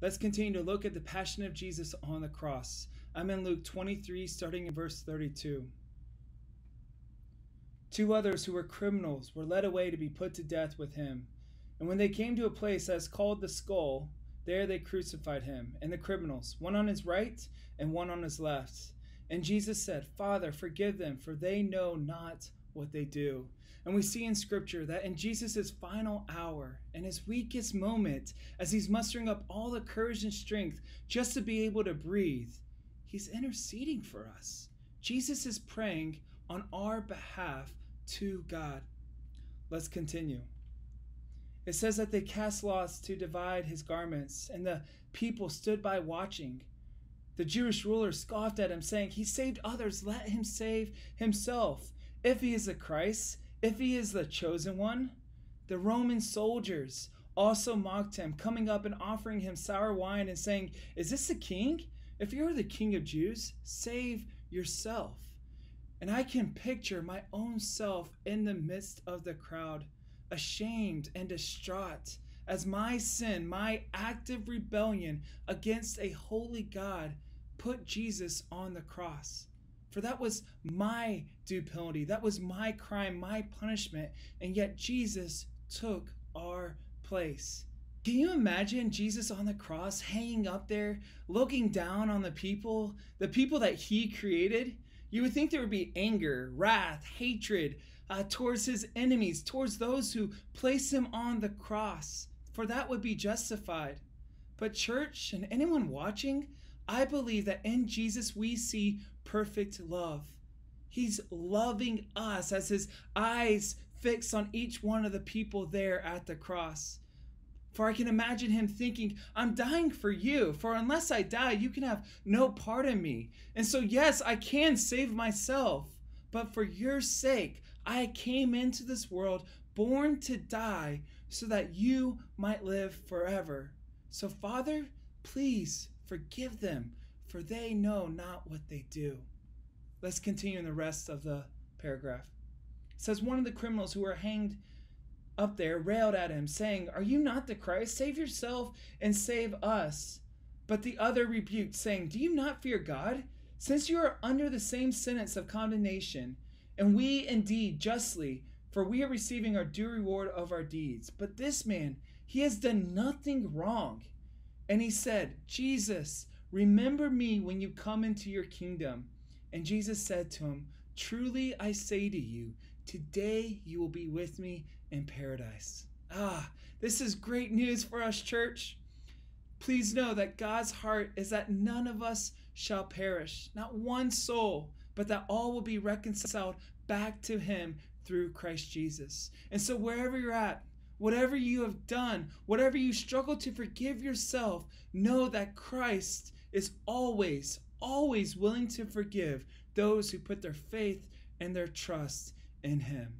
Let's continue to look at the passion of Jesus on the cross. I'm in Luke 23, starting in verse 32. Two others who were criminals were led away to be put to death with him. And when they came to a place that is called the skull, there they crucified him and the criminals, one on his right and one on his left. And Jesus said, Father, forgive them, for they know not what they do. And we see in Scripture that in Jesus' final hour, in his weakest moment, as he's mustering up all the courage and strength just to be able to breathe, he's interceding for us. Jesus is praying on our behalf to God. Let's continue. It says that they cast lots to divide his garments, and the people stood by watching. The Jewish ruler scoffed at him, saying, He saved others, let him save himself. If he is the Christ, if he is the chosen one. The Roman soldiers also mocked him, coming up and offering him sour wine and saying, Is this the king? If you're the king of Jews, save yourself. And I can picture my own self in the midst of the crowd ashamed and distraught as my sin, my active rebellion against a holy God, put Jesus on the cross. For that was my due penalty, that was my crime, my punishment, and yet Jesus took our place. Can you imagine Jesus on the cross hanging up there, looking down on the people, the people that he created? You would think there would be anger, wrath, hatred, uh, towards his enemies, towards those who place him on the cross, for that would be justified. But, church and anyone watching, I believe that in Jesus we see perfect love. He's loving us as his eyes fix on each one of the people there at the cross. For I can imagine him thinking, I'm dying for you, for unless I die, you can have no part in me. And so, yes, I can save myself, but for your sake, I came into this world born to die so that you might live forever. So, Father, please forgive them, for they know not what they do. Let's continue in the rest of the paragraph. It says, One of the criminals who were hanged up there railed at him, saying, Are you not the Christ? Save yourself and save us. But the other rebuked, saying, Do you not fear God? Since you are under the same sentence of condemnation, and we indeed justly, for we are receiving our due reward of our deeds. But this man, he has done nothing wrong. And he said, Jesus, remember me when you come into your kingdom. And Jesus said to him, Truly I say to you, today you will be with me in paradise. Ah, this is great news for us, church. Please know that God's heart is that none of us shall perish, not one soul, but that all will be reconciled back to Him through Christ Jesus. And so, wherever you're at, whatever you have done, whatever you struggle to forgive yourself, know that Christ is always, always willing to forgive those who put their faith and their trust in Him.